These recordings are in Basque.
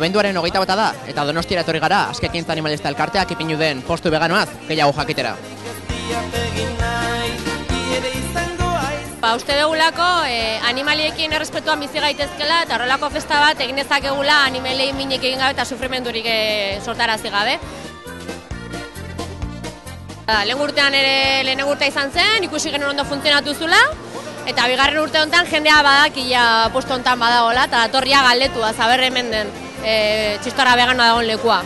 Abenduaren hogeita bata da, eta donostiara etorri gara, askekintza animalista elkarteak ipinu den postu veganoaz, gehiago jakitera. Ba, uste dugulako e, animaliekin errespetuan bizi gaitezkela eta horrelako festa bat egin dezakegula animalei minik egin gabe eta sufrimendurik e, sortarazi gabe. Ba, lehen urtean ere lehen urtea izan zen, ikusi genuen ondo funtzionatu zula, eta bigarren urte honetan jendea badakila posto honetan badagola, eta datorria galdetu da, zaber hemen den e, txistora veganoa dagoen lekua.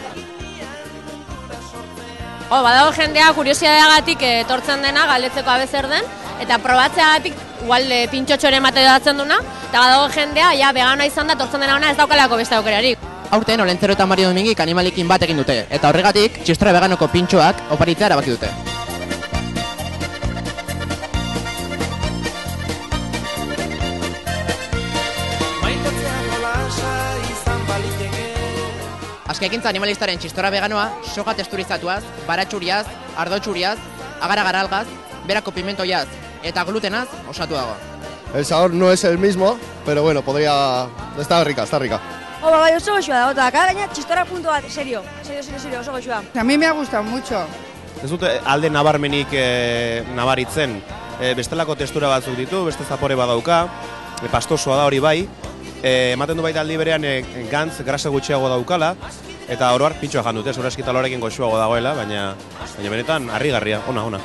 Oh, badago jendea kuriosiadeagatik etortzen dena galdetzeko abezer den, eta probatzeagatik igual e, pintxotxoren emate datzen duna, eta badago jendea, ja, veganoa izan da, tortzen dena ona ez daukalako beste aukerarik. Aurten, Olentzero eta Mario Domingik animalikin bat egin dute, eta horregatik, txistora veganoko pintxoak oparitzea erabaki dute. Azkekintza animalistaren txistora veganoa, soja testurizatuaz, baratxuriaz, ardotxuriaz, agara garalgaz, berako pimentoiaz eta glutenaz osatu dago. El sabor no es el mismo, pero bueno, podría... Está rica, está rica. Oh, bai, oso goxua da, eta gara gaina txistora puntu bat, serio, serio, serio, serio, oso goxua. A mí me ha gustado mucho. Ez dute alde nabarmenik e, nabaritzen. E, bestelako testura batzuk ditu, beste zapore badauka, e, pastosoa da hori bai. E, ematen du baita aldi berean e, gantz grasa gutxiago daukala, eta oroar pintxoa jan dute, zura eskitalorekin goxuago dagoela, baina, baina benetan harrigarria, ona, ona.